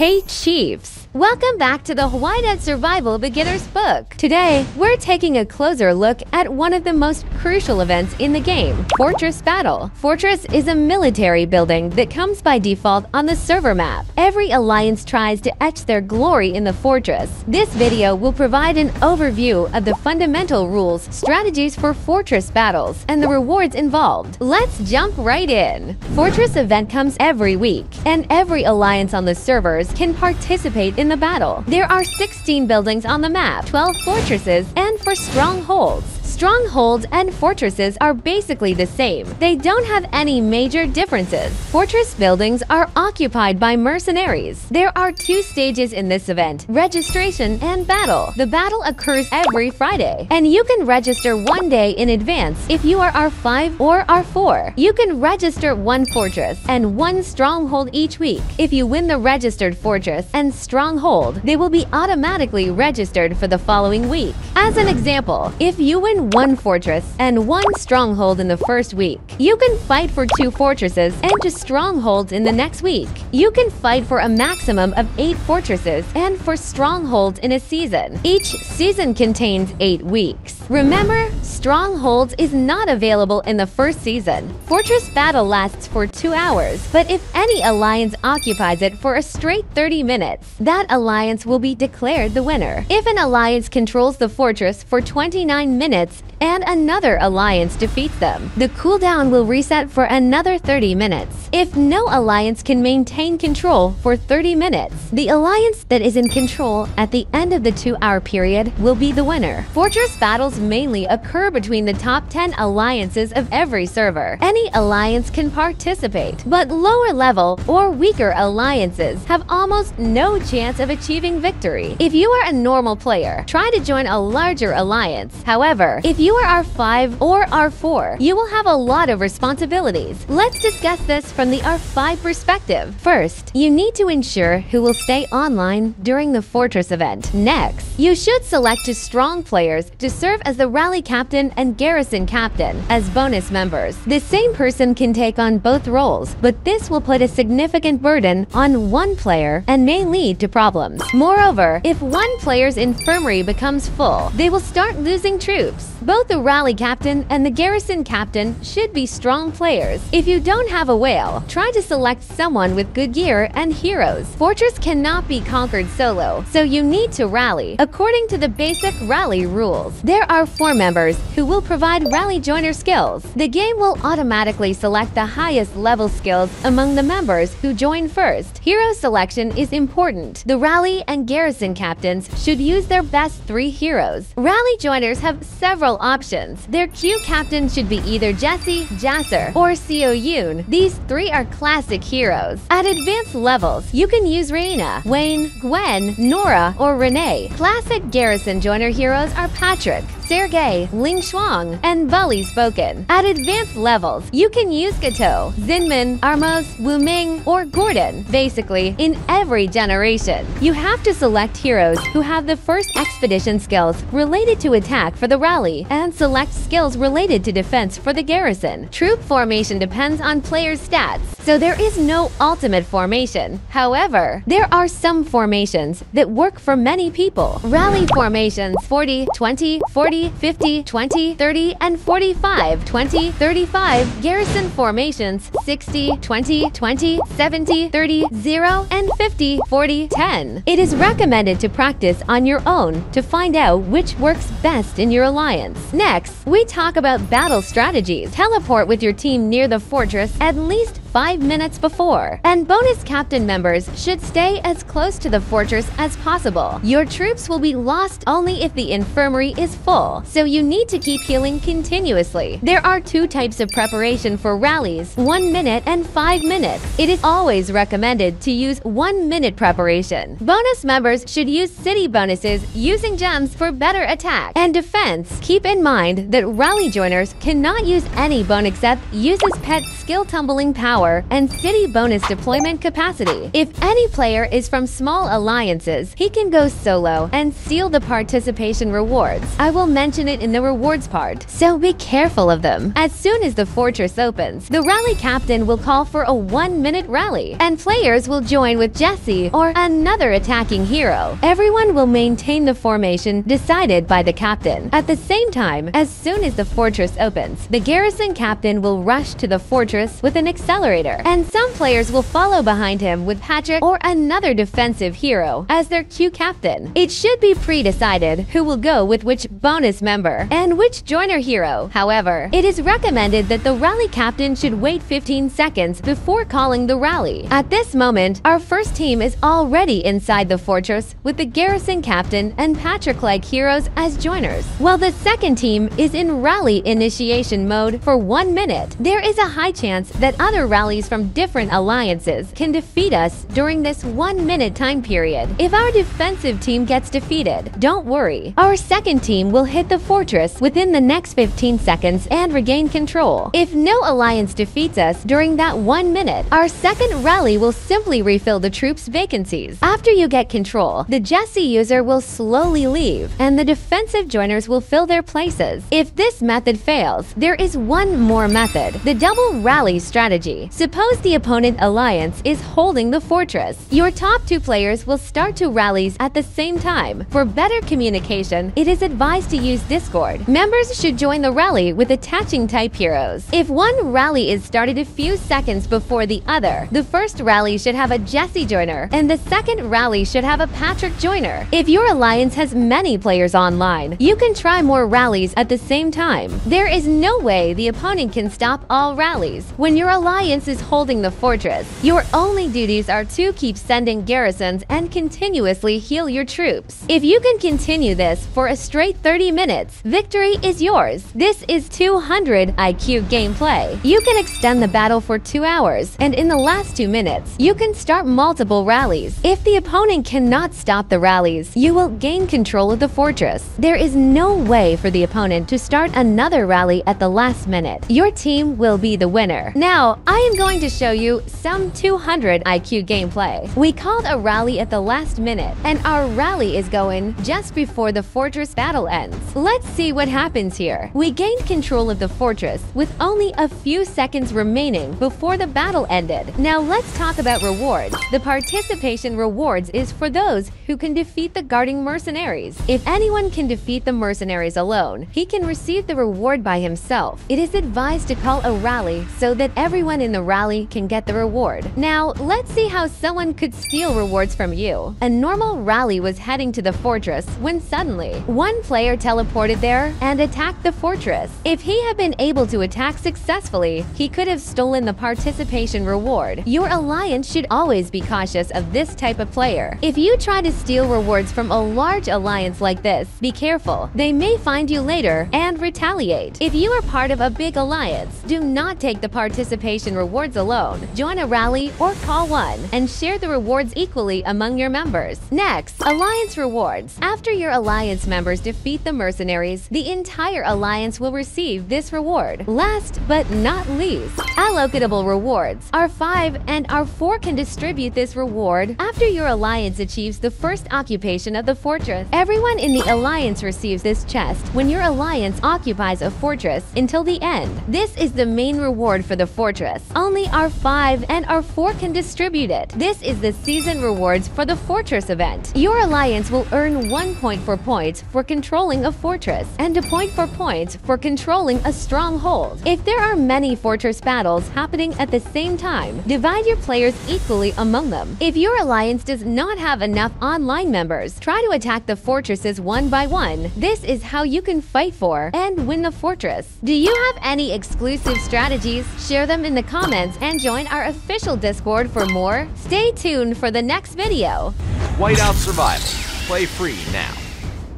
Hey Chiefs! Welcome back to the Whiteout Survival Beginner's Book. Today, we're taking a closer look at one of the most crucial events in the game, Fortress Battle. Fortress is a military building that comes by default on the server map. Every alliance tries to etch their glory in the fortress. This video will provide an overview of the fundamental rules, strategies for fortress battles, and the rewards involved. Let's jump right in. Fortress event comes every week, and every alliance on the servers can participate in the battle. There are 16 buildings on the map, 12 fortresses, and for strongholds. Strongholds and fortresses are basically the same. They don't have any major differences. Fortress buildings are occupied by mercenaries. There are two stages in this event, registration and battle. The battle occurs every Friday, and you can register one day in advance if you are R5 or R4. You can register one fortress and one stronghold each week. If you win the registered fortress and stronghold, they will be automatically registered for the following week. As an example, if you win one fortress and one stronghold in the first week. You can fight for two fortresses and two strongholds in the next week. You can fight for a maximum of eight fortresses and for strongholds in a season. Each season contains eight weeks. Remember, strongholds is not available in the first season. Fortress battle lasts for two hours, but if any alliance occupies it for a straight 30 minutes, that alliance will be declared the winner. If an alliance controls the fortress for 29 minutes, and another alliance defeats them. The cooldown will reset for another 30 minutes. If no alliance can maintain control for 30 minutes, the alliance that is in control at the end of the two-hour period will be the winner. Fortress battles mainly occur between the top 10 alliances of every server. Any alliance can participate, but lower level or weaker alliances have almost no chance of achieving victory. If you are a normal player, try to join a larger alliance. However, if you are R5 or R4, you will have a lot of responsibilities. Let's discuss this from the R5 perspective. First, you need to ensure who will stay online during the Fortress event. Next, you should select two strong players to serve as the rally captain and garrison captain as bonus members. The same person can take on both roles, but this will put a significant burden on one player and may lead to problems. Moreover, if one player's infirmary becomes full, they will start losing troops. Both the rally captain and the garrison captain should be strong players. If you don't have a whale, try to select someone with good gear and heroes. Fortress cannot be conquered solo, so you need to rally. According to the basic rally rules, there are four members who will provide rally joiner skills. The game will automatically select the highest level skills among the members who join first. Hero selection is important. The rally and garrison captains should use their best three heroes. Rally joiners have several options. Their Q captain should be either Jessie, Jasser, or Seo-yoon. These three are classic heroes. At advanced levels, you can use Reina, Wayne, Gwen, Norah, or Renee. Classic Garrison Joiner heroes are Patrick, Sergey, Ling Xue, and Lumak Bokan. At advanced levels, you can use Gatot, Zinman, Ahmose, Wu Ming, or Gordon. Basically, in every generation, you have to select heroes who have the first expedition skills related to attack for the rally and select skills related to defense for the garrison. Troop formation depends on players' stats, so there is no ultimate formation. However, there are some formations that work for many people. Rally formations 40, 20, 40, 50, 20, 30, and 45, 20, 35, garrison formations 60, 20, 20, 70, 30, 0, and 50, 40, 10. It is recommended to practice on your own to find out which works best in your alliance. Next, we talk about battle strategies. Teleport with your team near the fortress at least 5 minutes before. And bonus captain members should stay as close to the fortress as possible. Your troops will be lost only if the infirmary is full, so you need to keep healing continuously. There are two types of preparation for rallies, 1 minute and 5 minutes. It is always recommended to use 1 minute preparation. Bonus members should use city bonuses using gems for better attack and defense. Keep in mind that rally joiners cannot use any bone except uses pet skill tumbling power power and city bonus deployment capacity. If any player is from small alliances, he can go solo and steal the participation rewards. I will mention it in the rewards part, so be careful of them. As soon as the fortress opens, the rally captain will call for a one-minute rally, and players will join with Jessie or another attacking hero. Everyone will maintain the formation decided by the captain. At the same time, as soon as the fortress opens, the garrison captain will rush to the fortress with an accelerator, and some players will follow behind him with Patrick or another defensive hero as their Q captain. It should be pre-decided who will go with which bonus member and which joiner hero. However, it is recommended that the rally captain should wait 15 seconds before calling the rally. At this moment, our first team is already inside the fortress with the garrison captain and Patrick-like heroes as joiners, while the second team is in rally initiation mode for one minute. There is a high chance that other rallies from different alliances can defeat us during this one-minute time period. If our defensive team gets defeated, don't worry. Our second team will hit the fortress within the next 15 seconds and regain control. If no alliance defeats us during that one minute, our second rally will simply refill the troops' vacancies. After you get control, the Jessie user will slowly leave, and the defensive joiners will fill their places. If this method fails, there is one more method, the double rally strategy. Suppose the opponent alliance is holding the fortress. Your top two players will start to rallies at the same time. For better communication, it is advised to use Discord. Members should join the rally with attaching type heroes. If one rally is started a few seconds before the other, the first rally should have a Jessie joiner, and the second rally should have a Patrick joiner. If your alliance has many players online, you can try more rallies at the same time. There is no way the opponent can stop all rallies. When your alliance is holding the fortress, your only duties are to keep sending garrisons and continuously heal your troops. If you can continue this for a straight 30 minutes, victory is yours. This is 200 IQ gameplay. You can extend the battle for two hours, and in the last two minutes, you can start multiple rallies. If the opponent cannot stop the rallies, you will gain control of the fortress. There is no way for the opponent to start another rally at the last minute. Your team will be the winner. Now, I am going to show you some 200 IQ gameplay. We called a rally at the last minute, and our rally is going just before the fortress battle ends. Let's see what happens here. We gained control of the fortress with only a few seconds remaining before the battle ended. Now let's talk about rewards. The participation rewards is for those who can defeat the guarding mercenaries. If anyone can defeat the mercenaries alone, he can receive the reward by himself. It is advised to call a rally so that everyone in the rally can get the reward. Now, let's see how someone could steal rewards from you. A normal rally was heading to the fortress when suddenly, one player teleported there and attacked the fortress. If he had been able to attack successfully, he could have stolen the participation reward. Your alliance should always be cautious of this type of player. If you try to steal rewards from a large alliance like this, be careful. They may find you later and retaliate. If you are part of a big alliance, do not take the participation rewards alone. Join a rally or call one and share the rewards equally among your members. Next, alliance rewards. After your alliance members defeat the mercenaries, the entire alliance will receive this reward. Last but not least, allocatable rewards. R5 and R4 can distribute this reward after your alliance achieves the first occupation of the fortress. Everyone in the alliance receives this chest when your alliance occupies a fortress until the end. This is the main reward for the fortress. Only R5 and R4 can distribute it. This is the season rewards for the fortress event. Your alliance will earn one point for points for controlling a fortress and a point for points for controlling a stronghold. If there are many fortress battles happening at the same time, divide your players equally among them. If your alliance does not have enough online members, try to attack the fortresses one by one. This is how you can fight for and win the fortress. Do you have any exclusive strategies? Share them in the comments and join our official Discord for more. Stay tuned for the next video. Whiteout Survival. Play free now.